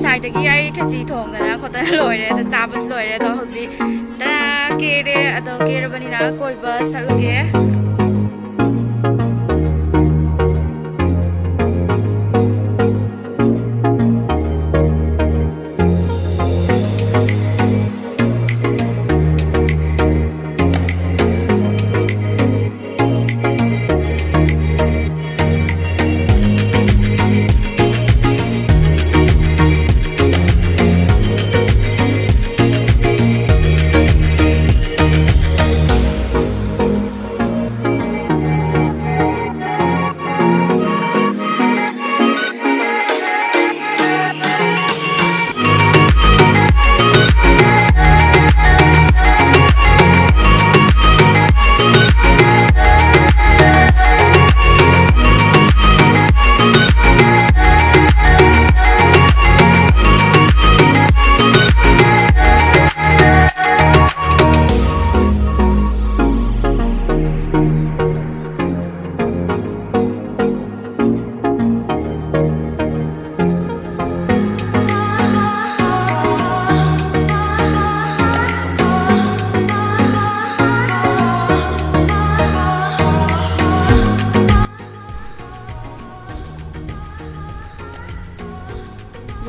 ꯉꯁꯥꯏꯗꯒꯤ ꯑꯩ ꯈꯦꯆꯤ ꯊꯣꯡꯗꯅ ꯈꯣꯠꯇꯅ ꯂꯣꯏꯔꯦ ꯑꯗꯣ ꯆꯥꯕꯁꯨ ꯂꯣꯏꯔꯦ ꯑꯗꯣ ꯍꯧꯖꯤꯛ ꯇꯔꯥ ꯀꯦꯔꯦ ꯑꯗꯣ ꯀꯦꯔꯕꯅꯤꯅ ꯀꯣꯏꯕ ꯆꯠꯂꯨꯒꯦ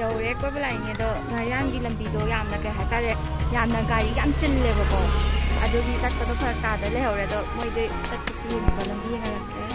ꯌꯧꯔꯦ ꯀꯣꯏꯕ ꯂꯥꯛꯏꯅꯦ ꯑꯗꯣ ꯉꯥꯔꯤꯌꯥꯟꯒꯤ ꯂꯝꯕꯤꯗꯣ ꯌꯥꯝꯅ ꯀꯩ ꯍꯥꯏꯇꯥꯔꯦ ꯌꯥꯝꯅ ꯒꯥꯔꯤ ꯌꯥꯝ ꯆꯤꯜꯂꯦꯕꯀꯣ ꯑꯗꯨꯒꯤ ꯆꯠꯄꯗꯣ ꯐꯔꯛ ꯇꯥꯗ ꯂꯩꯍꯧꯔꯦ ꯑꯗꯣ ꯃꯣꯏꯗꯤ ꯆꯠꯄꯁꯤ ꯌꯦꯡꯉꯒ ꯂꯝꯕꯤ ꯌꯦꯡꯍꯜꯂꯛꯀꯦ